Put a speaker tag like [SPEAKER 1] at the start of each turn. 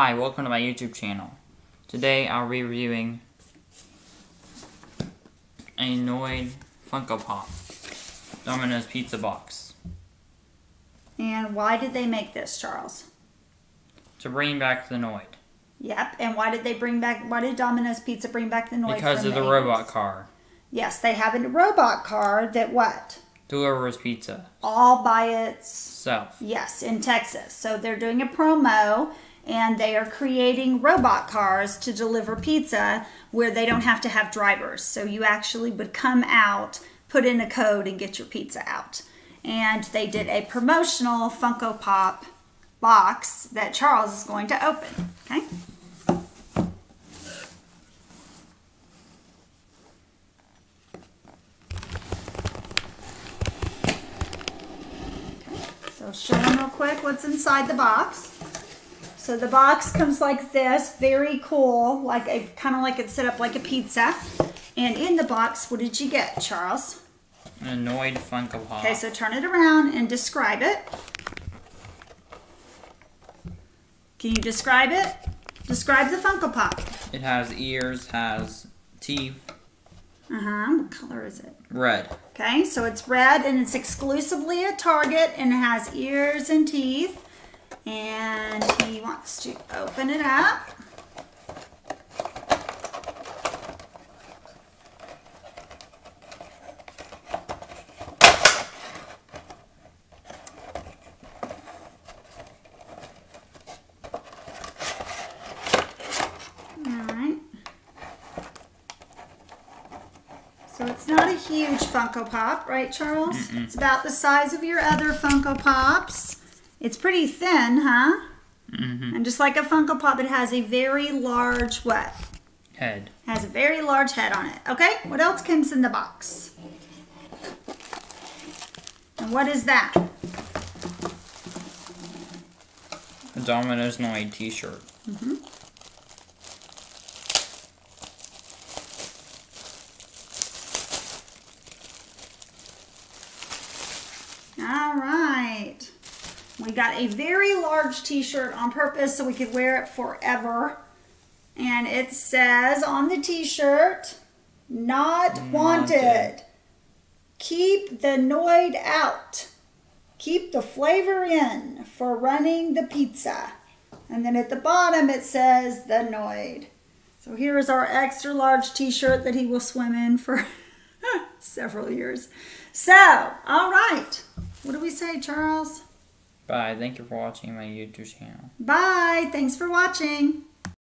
[SPEAKER 1] Hi, welcome to my YouTube channel. Today I'll be reviewing a Noid Funko Pop Domino's Pizza Box.
[SPEAKER 2] And why did they make this, Charles?
[SPEAKER 1] To bring back the Noid.
[SPEAKER 2] Yep. And why did they bring back? Why did Domino's Pizza bring back the Noid?
[SPEAKER 1] Because of the
[SPEAKER 2] 80s?
[SPEAKER 1] robot car.
[SPEAKER 2] Yes, they have a robot car that what?
[SPEAKER 1] Delivers pizza.
[SPEAKER 2] All by
[SPEAKER 1] itself.
[SPEAKER 2] Yes in Texas. So they're doing a promo and they are creating robot cars to deliver pizza where they don't have to have drivers. So you actually would come out, put in a code, and get your pizza out. And they did a promotional Funko Pop box that Charles is going to open. Okay. So show them real quick what's inside the box. So the box comes like this, very cool, like a kind of like it's set up like a pizza. And in the box, what did you get, Charles?
[SPEAKER 1] A Noid Funko Pop.
[SPEAKER 2] Okay, so turn it around and describe it. Can you describe it? Describe the Funko Pop.
[SPEAKER 1] It has ears, has teeth,
[SPEAKER 2] Uh huh. What color is it?
[SPEAKER 1] red.
[SPEAKER 2] Okay, so it's red and it's exclusively a Target and it has ears and teeth. And he wants to open it up. So it's not a huge Funko Pop, right, Charles? It's about the size of your other Funko Pops. It's pretty thin, huh?
[SPEAKER 1] Mm-hmm.
[SPEAKER 2] And just like a Funko Pop, it has a very large what?
[SPEAKER 1] Head.
[SPEAKER 2] Has a very large head on it. Okay, what else comes in the box? And what is that?
[SPEAKER 1] A Domino's Noid t-shirt.
[SPEAKER 2] All right. We got a very large t-shirt on purpose so we could wear it forever. And it says on the t-shirt, not wanted.
[SPEAKER 1] Wanted.
[SPEAKER 2] Keep the Noid out. Keep the flavor in for running the pizza. And then at the bottom it says the Noid. So here is our extra large t-shirt that he will swim in for several years. So, all right. What do we say, Charles?
[SPEAKER 1] Bye. Thank you for watching my YouTube channel.
[SPEAKER 2] Bye. Thanks for watching.